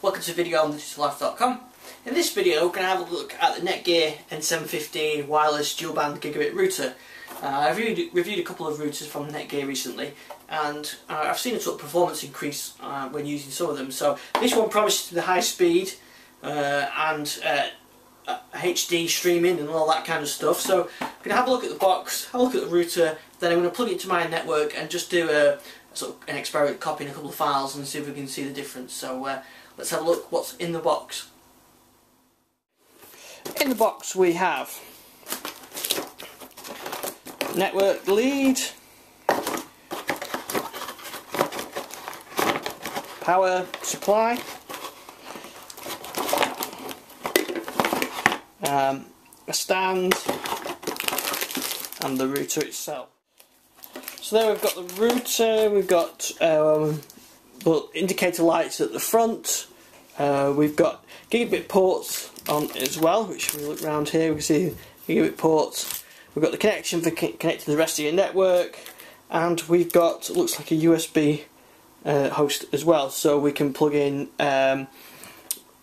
welcome to a video on digitallife.com. In this video we're going to have a look at the Netgear N750 wireless dual band gigabit router. Uh, I've reviewed, reviewed, a couple of routers from Netgear recently and uh, I've seen a sort of performance increase uh, when using some of them. So this one promises the high speed uh, and HD uh, streaming and all that kind of stuff. So I'm going to have a look at the box, have a look at the router, then I'm going to plug it into my network and just do a sort of an experiment copying a couple of files and see if we can see the difference. So uh, let's have a look what's in the box. In the box we have network lead, power supply, um, a stand and the router itself. So there we've got the router, we've got um, indicator lights at the front, uh, we've got gigabit ports on as well, which we look around here, we can see gigabit ports. We've got the connection for connecting to the rest of your network, and we've got looks like a USB uh, host as well, so we can plug in um,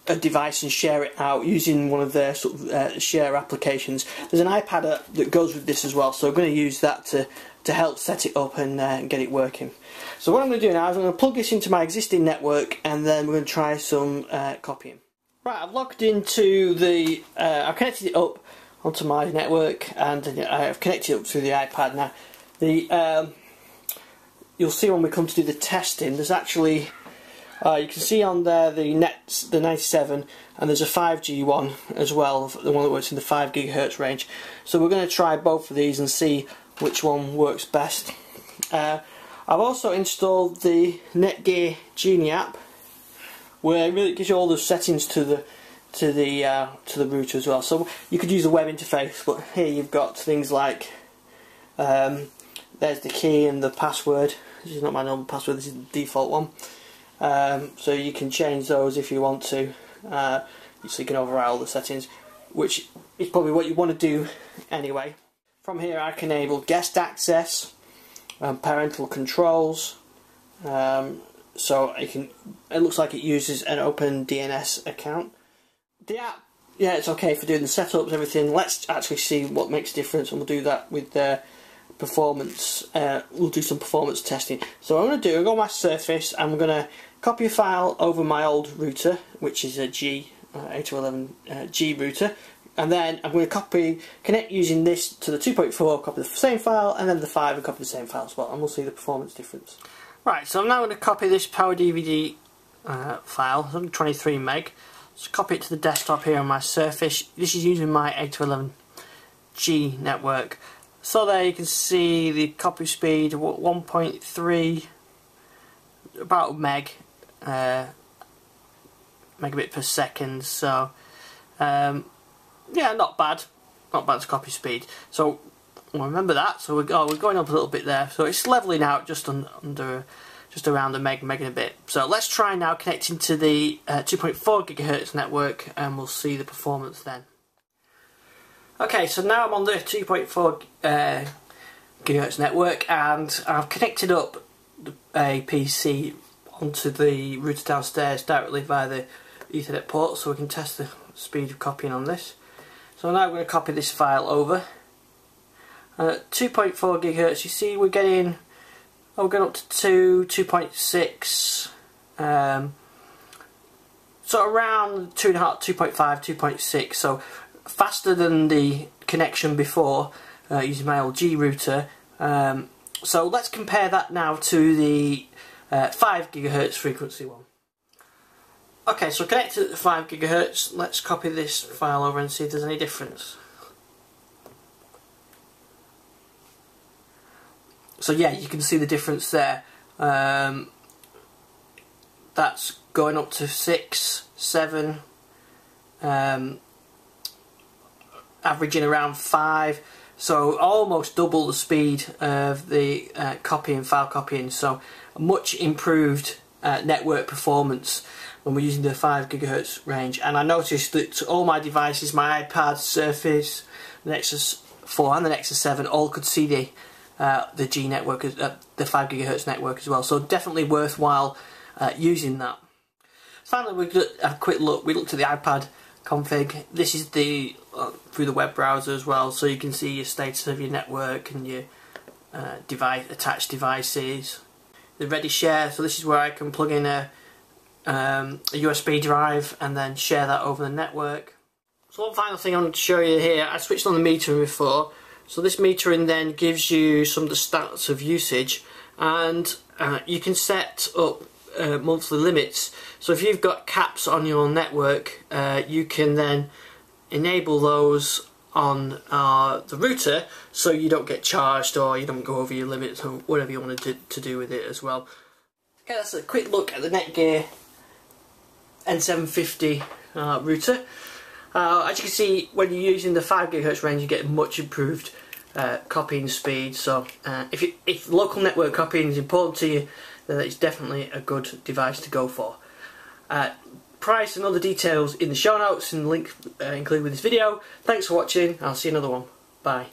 a device and share it out using one of their sort of uh, share applications. There's an iPad that goes with this as well, so I'm going to use that to to help set it up and uh, get it working. So what I'm going to do now is I'm going to plug this into my existing network and then we're going to try some uh, copying. Right, I've logged into the, uh, I've connected it up onto my network and uh, I've connected it up through the iPad now. The um, You'll see when we come to do the testing, there's actually, uh, you can see on there the Nets, the 97 and there's a 5G one as well, the one that works in the 5 gigahertz range. So we're going to try both of these and see which one works best. Uh, I've also installed the Netgear Genie app where it really gives you all the settings to the to the uh, to the router as well. So you could use a web interface, but here you've got things like um, there's the key and the password. This is not my normal password. This is the default one. Um, so you can change those if you want to. Uh, so you can override all the settings, which is probably what you want to do anyway. From here I can enable guest access, um, parental controls, um, so it can. It looks like it uses an OpenDNS account. The app, yeah, it's okay for doing the setups, everything. Let's actually see what makes a difference, and we'll do that with the performance. Uh, we'll do some performance testing. So what I'm going to do, I'll go on my Surface, and I'm going to copy a file over my old router, which is a G uh, 811 uh, G router, and then I'm going to copy, connect using this to the 2.4, copy the same file, and then the 5 and copy the same file as well, and we'll see the performance difference. Right, so I'm now going to copy this Power DVD uh, file, 123 meg, so copy it to the desktop here on my Surface. This is using my 802.11g network. So there you can see the copy speed, 1.3, about meg, uh, megabit per second, so um, yeah, not bad. Not bad copy speed. So well, remember that. So we're, oh, we're going up a little bit there. So it's leveling out just un, under, just around the meg, meg and a bit. So let's try now connecting to the uh, 2.4 gigahertz network, and we'll see the performance then. Okay, so now I'm on the 2.4 uh, gigahertz network, and I've connected up a PC onto the router downstairs directly via the Ethernet port, so we can test the speed of copying on this. So now I'm going to copy this file over. At 2.4 gigahertz, you see we're getting, oh, we're going up to 2, 2.6, um, so around 2.5, 2.5, 2.6, so faster than the connection before uh, using my old G router. Um, so let's compare that now to the uh, 5 gigahertz frequency one. Okay, so connected to 5 gigahertz. Let's copy this file over and see if there's any difference. So yeah, you can see the difference there. Um, that's going up to 6, 7, um, averaging around 5 so almost double the speed of the uh, copying, file copying so much improved uh, network performance when we're using the 5 gigahertz range and I noticed that all my devices, my iPad, Surface, the Nexus 4 and the Nexus 7 all could see the uh, the G network, uh, the 5 gigahertz network as well so definitely worthwhile uh, using that. finally we've got a quick look. We looked at the iPad config. This is the uh, through the web browser as well, so you can see your status of your network and your uh, device attached devices. The ReadySHARE. So this is where I can plug in a, um, a USB drive and then share that over the network. So one final thing I want to show you here. I switched on the metering before. So this metering then gives you some of the stats of usage and uh, you can set up uh, monthly limits. So if you've got caps on your network, uh, you can then enable those on uh, the router so you don't get charged or you don't go over your limits or whatever you want to to do with it as well. Okay, that's a quick look at the Netgear N750 uh, router. Uh, as you can see, when you're using the 5 GHz range, you get much improved uh, copying speed. So uh, if, you, if local network copying is important to you, then it's definitely a good device to go for. Uh, price and other details in the show notes and link uh, included with this video. Thanks for watching. I'll see you another one. Bye.